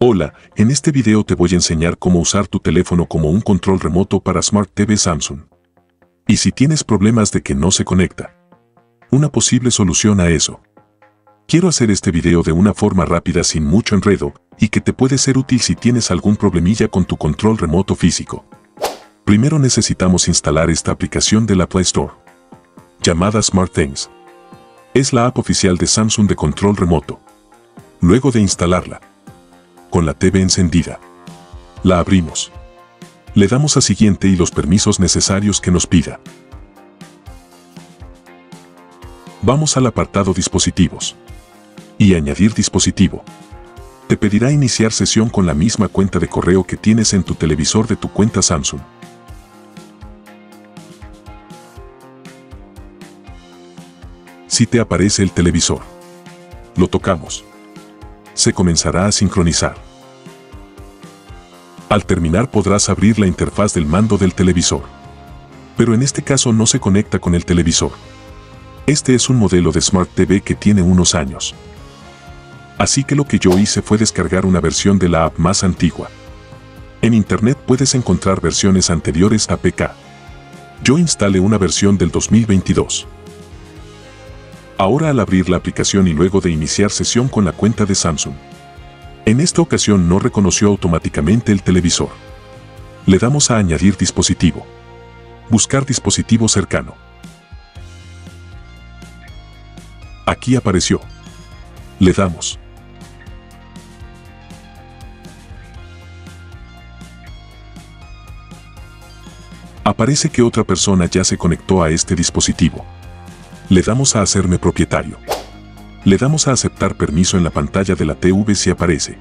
Hola, en este video te voy a enseñar cómo usar tu teléfono como un control remoto para Smart TV Samsung. Y si tienes problemas de que no se conecta. Una posible solución a eso. Quiero hacer este video de una forma rápida sin mucho enredo, y que te puede ser útil si tienes algún problemilla con tu control remoto físico. Primero necesitamos instalar esta aplicación de la Play Store, llamada SmartThings. Es la app oficial de Samsung de control remoto. Luego de instalarla, con la TV encendida. La abrimos. Le damos a siguiente y los permisos necesarios que nos pida. Vamos al apartado dispositivos. Y añadir dispositivo. Te pedirá iniciar sesión con la misma cuenta de correo que tienes en tu televisor de tu cuenta Samsung. Si te aparece el televisor, lo tocamos se comenzará a sincronizar. Al terminar podrás abrir la interfaz del mando del televisor. Pero en este caso no se conecta con el televisor. Este es un modelo de Smart TV que tiene unos años. Así que lo que yo hice fue descargar una versión de la app más antigua. En internet puedes encontrar versiones anteriores a PK. Yo instalé una versión del 2022. Ahora al abrir la aplicación y luego de iniciar sesión con la cuenta de Samsung. En esta ocasión no reconoció automáticamente el televisor. Le damos a añadir dispositivo. Buscar dispositivo cercano. Aquí apareció. Le damos. Aparece que otra persona ya se conectó a este dispositivo. Le damos a hacerme propietario. Le damos a aceptar permiso en la pantalla de la TV si aparece.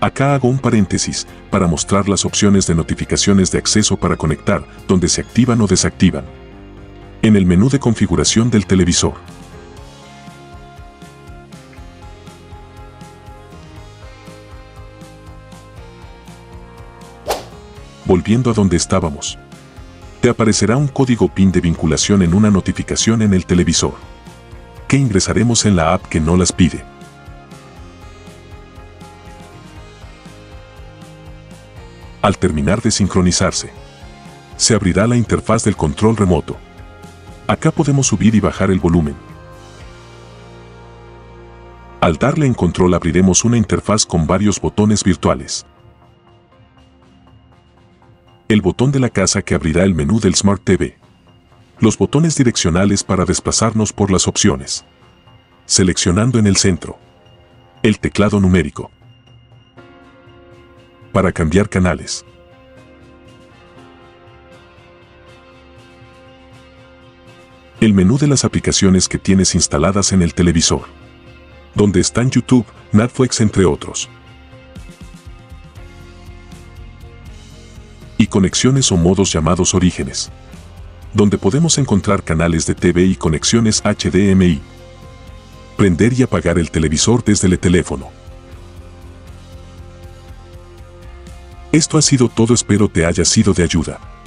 Acá hago un paréntesis para mostrar las opciones de notificaciones de acceso para conectar, donde se activan o desactivan. En el menú de configuración del televisor. Volviendo a donde estábamos te aparecerá un código PIN de vinculación en una notificación en el televisor, que ingresaremos en la app que no las pide. Al terminar de sincronizarse, se abrirá la interfaz del control remoto. Acá podemos subir y bajar el volumen. Al darle en control abriremos una interfaz con varios botones virtuales el botón de la casa que abrirá el menú del Smart TV. Los botones direccionales para desplazarnos por las opciones. Seleccionando en el centro. El teclado numérico. Para cambiar canales. El menú de las aplicaciones que tienes instaladas en el televisor. Donde están YouTube, Netflix entre otros. y conexiones o modos llamados orígenes, donde podemos encontrar canales de TV y conexiones HDMI. Prender y apagar el televisor desde el teléfono. Esto ha sido todo espero te haya sido de ayuda.